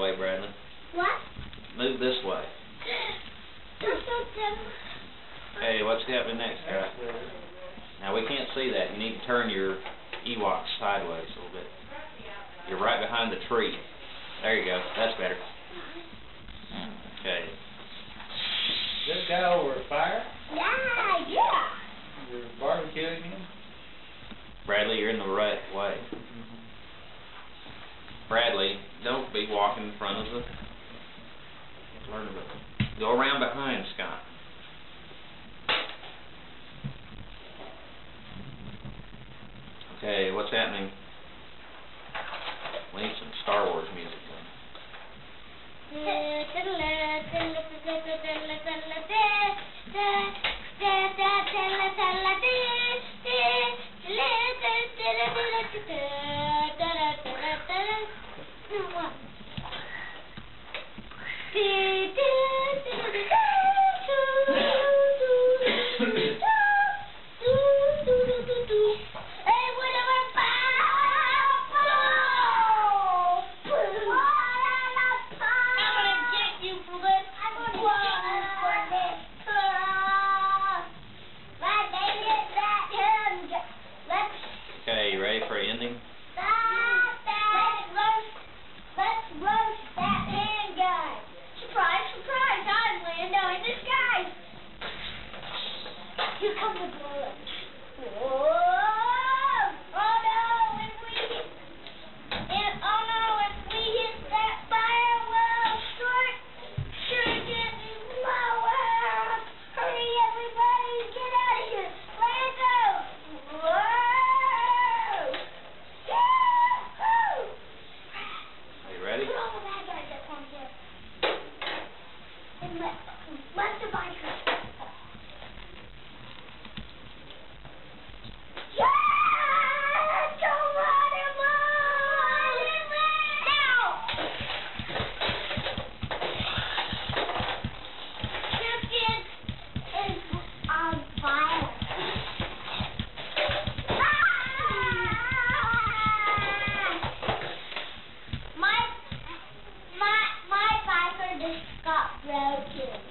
way, What? Move this way. hey, what's happening next, guy? Now, we can't see that. You need to turn your Ewok sideways a little bit. You're right behind the tree. There you go. That's better. Okay. This guy over a fire? Yeah, yeah. You're barbecuing him? Bradley, you're in the right way. Bradley, don't be walking in front of the... Learn to go around behind Scott. Okay, what's happening? We need some Star Wars music. cucumber Broken.